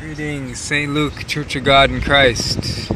Greetings, St. Luke, Church of God in Christ.